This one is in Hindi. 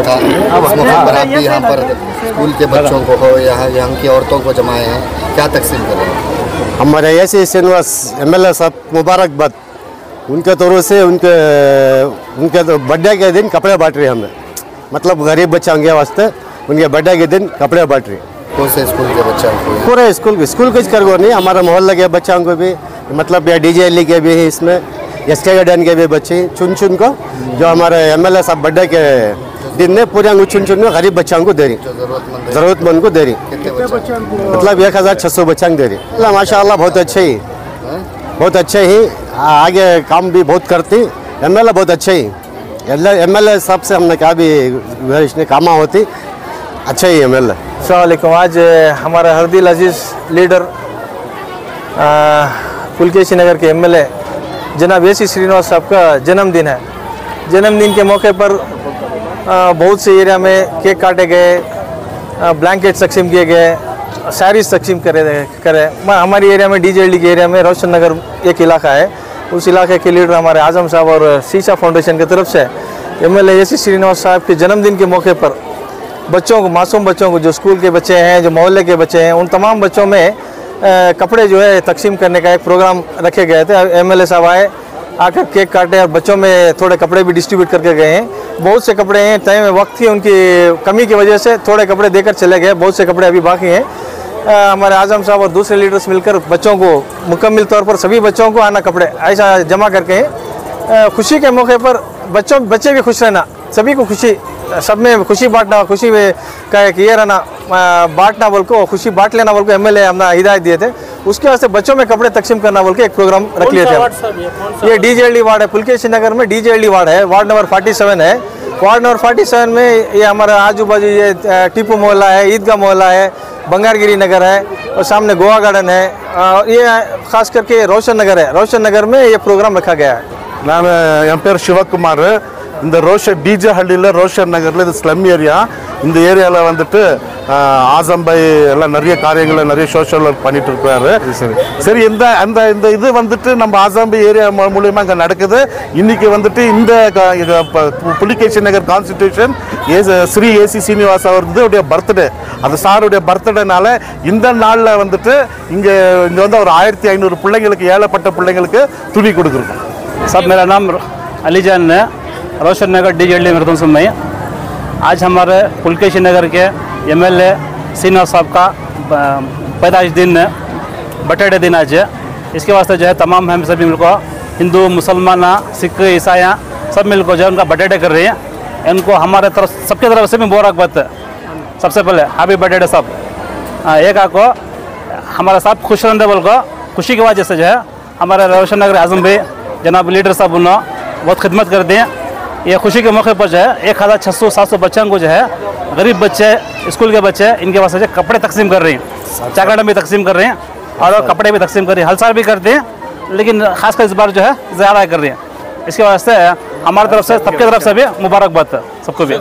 इस मौके पर आप भी यहाँ पर स्कूल के बच्चों को यहाँ यहाँ की औरतों को जमाए हैं। क्या तकसीम कर? रहे हैं हमारे ऐसे श्रीनिवास एम एल साहब मुबारकबाद। उनके तरफ़ से उनके उनके तो बर्थडे के दिन कपड़े बांट रहे हमें। मतलब गरीब बच्चों के वास्ते उनके बर्थडे के दिन कपड़े बांट रहे कौन से स्कूल के बच्चों को पूरे स्कूल स्कूल कुछ कर नहीं हमारे मोहल्ले के बच्चों को भी मतलब ये डी जे के भी है इसमें। एस के गार्डन के भी बच्चे चुन चुन को जो हमारे एम एल ए साहब बर्थडे के दिन में पूरे अंगू चुन चुन को गरीब बच्चों को दे रही। जरूरतमंद को दे रही। मतलब एक हज़ार छः सौ बच्चों को दे रही। अल्लाह माशाल्लाह बहुत अच्छे ही। बहुत अच्छे ही। आगे काम भी बहुत करती एम एल ए बहुत अच्छे ही। एम एल ए साहब से हमने कहा भी इसने कामा होती। अच्छे ही एम एल अलैक्म आज हमारा हरदिल अज़ीज़ लीडर पुलकेशी नगर के एमएलए जनाब ए सी श्रीनिवास साहब का जन्मदिन है। जन्मदिन के मौके पर बहुत से एरिया में केक काटे गए ब्लैंकेट तकसीम किए गए सारीज तकसीम करे करे। हमारी एरिया में डी जे के एरिया में रोशन नगर एक इलाका है। उस इलाके के लीडर हमारे आज़म साहब और शीशा फाउंडेशन की तरफ़ से M L A C Srinivas साहब के जन्मदिन के मौके पर बच्चों को, मासूम बच्चों को, जो स्कूल के बच्चे हैं, जो मोहल्ले के बच्चे हैं, उन तमाम बच्चों में कपड़े जो है तकसीम करने का एक प्रोग्राम रखे गए थे। एम एमएलए साहब आए, आकर केक काटे और बच्चों में थोड़े कपड़े भी डिस्ट्रीब्यूट करके गए हैं। बहुत से कपड़े हैं टाइम वक्त थी, उनकी कमी की वजह से थोड़े कपड़े देकर चले गए, बहुत से कपड़े अभी बाकी हैं। हमारे आज़म साहब और दूसरे लीडर्स मिलकर बच्चों को, मुकम्मल तौर पर सभी बच्चों को आना कपड़े ऐसा जमा करके हैं। खुशी के मौके पर बच्चों, बच्चे भी खुश रहना, सभी को खुशी, सब में खुशी बांटना, खुशी में का ये रहना बांटना बोल को खुशी बांट लेना बोल को एम हमने हिदायत दिए थे। उसके वास्ते बच्चों में कपड़े तकसीम करना बोल के एक प्रोग्राम रख लिए थे ये डी जे वार्ड? है पुलकेश नगर में डी जे वार्ड है वार्ड नंबर फोर्टी सेवन है। वार्ड नंबर फोर्टी सेवन में ये हमारा आजू बाजू ये टीपू मोहल्ला है ईदगाह मोहल्ला है बंगारगिरी नगर है और सामने गोवा गार्डन है। और ये खास करके रोशन नगर है। रोशन नगर में ये प्रोग्राम रखा गया है। नाम एम पेर शिवकुमार இந்த ரோஷர் பிஜே ஹள்ளியில் ரோஷர் நகரில் இது ஸ்லம் ஏரியா இந்த ஏரியாவில் வந்துட்டு ஆசம்பை எல்லாம் நிறைய காரியங்களை நிறைய சோஷியல் ஒர்க் பண்ணிட்டு இருக்கிறாரு சரி இந்த அந்த இந்த இது வந்துட்டு நம்ம ஆசாம்பை ஏரியா மூலியமாக இங்கே நடக்குது. இன்னைக்கு வந்துட்டு இந்த Pulikeshi Nagar constituency A Shri AC Srinivasa வந்து உடைய பர்த்டே அந்த சாருடைய பர்த்டேனால இந்த நாளில் வந்துட்டு இங்கே இங்கே வந்து ஒரு ஆயிரத்தி ஐநூறு பிள்ளைங்களுக்கு ஏழப்பட்ட பிள்ளைங்களுக்கு துணி கொடுக்குறோம். சார் மேலே நாம் அலிஜான்னு. रोशन नगर डी जेल मृदम में आज हमारे पुलकेशी नगर के एम एल ए सीना साहब का पैदाइश दिन बर्थडे दिन आज है। इसके वास्ते जो है तमाम हम सभी मिलकर हिंदू मुसलमान सिख ईसाई सब मिलकर जो है उनका बर्थडे कर रहे हैं। इनको हमारे तरफ़ सबके तरफ़ से भी मुबारकबाद। है सबसे पहले हैप्पी बर्थडे सब हाँ, एक आपको हमारा साहब खुश रहने बोल को खुशी की वजह से जो है हमारे रोशन नगर आज़म भाई जनाब लीडर साहब उन्होंने बहुत खिदमत करते हैं ये खुशी के मौके पर जो है, एक हज़ार छः सौ, सात सौ बच्चों को जो है, गरीब बच्चे, स्कूल के बच्चे, इनके वास्ते जो कपड़े तकसीम कर रहे हैं। चाकड़ा भी तकसीम कर रहे हैं और कपड़े भी तकसीम कर रहे हैं हर साल भी करते हैं, लेकिन खासकर इस बार जो है, ज़्यादा कर रहे हैं। इसके वास्ते, हमारी तरफ़ से, सबके तरफ़ से भी मुबारकबाद सबको भी।